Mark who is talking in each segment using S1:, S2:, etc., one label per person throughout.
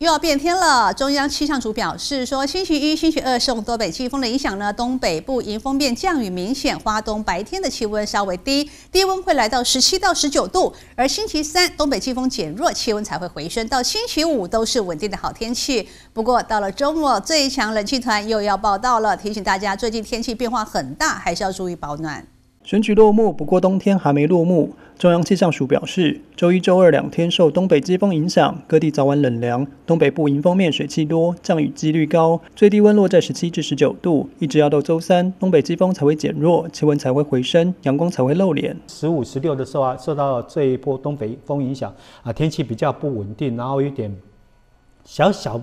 S1: 又要变天了。中央气象署表示说，星期一、星期二受东北季风的影响呢，东北部迎风面降雨明显，花东白天的气温稍微低，低温会来到十七到十九度。而星期三东北季风减弱，气温才会回升，到星期五都是稳定的好天气。不过到了周末，最强冷气团又要报道了，提醒大家最近天气变化很大，还是要注意保暖。
S2: 选举落幕，不过冬天还没落幕。中央气象署表示，周一、周二两天受东北季风影响，各地早晚冷凉，东北部迎风面水汽多，降雨几率高，最低温落在十七至十九度，一直要到周三，东北季风才会减弱，气温才会回升，阳光才会露脸。
S3: 十五、十六的时候啊，受到这一波东北风影响啊，天气比较不稳定，然后有点小小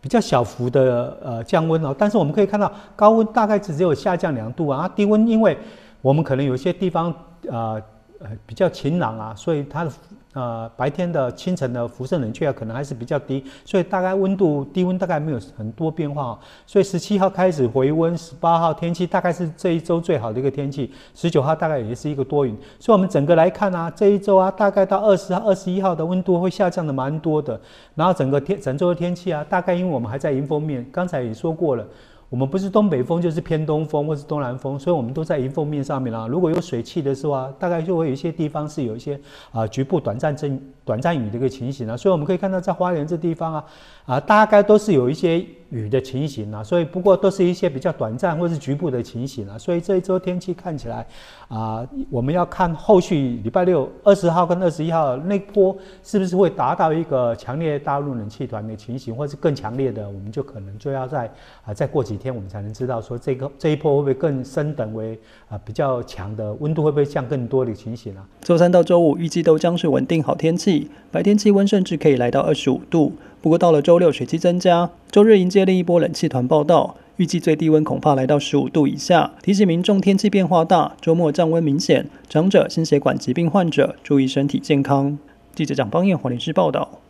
S3: 比较小幅的呃降温哦，但是我们可以看到高温大概只只有下降两度啊，低温因为我们可能有些地方啊。呃，比较晴朗啊，所以它的呃白天的清晨的辐射冷却啊可能还是比较低，所以大概温度低温大概没有很多变化。所以十七号开始回温，十八号天气大概是这一周最好的一个天气，十九号大概也是一个多云。所以我们整个来看啊，这一周啊，大概到二十号、二十一号的温度会下降的蛮多的。然后整个天整周的天气啊，大概因为我们还在迎风面，刚才也说过了。我们不是东北风，就是偏东风或是东南风，所以我们都在迎风面上面啦。如果有水汽的时候啊，大概就会有一些地方是有一些啊局部短暂阵短暂雨的一个情形啊。所以我们可以看到在花园这地方啊，啊大概都是有一些雨的情形啊。所以不过都是一些比较短暂或是局部的情形啊。所以这一周天气看起来啊，我们要看后续礼拜六二十号跟二十一号那波是不是会达到一个强烈大陆冷气团的情形，或是更强烈的，我们就可能就要在啊再过几。天我们才能知道说这个这一波会不会更升等为啊比较强的温度会不会降更多的情形啊？
S2: 周三到周五预计都将是稳定好天气，白天气温甚至可以来到二十五度。不过到了周六水汽增加，周日迎接另一波冷气团报道，预计最低温恐怕来到十五度以下。提醒民众天气变化大，周末降温明显，长者、心血管疾病患者注意身体健康。记者蒋邦彦华联市报道。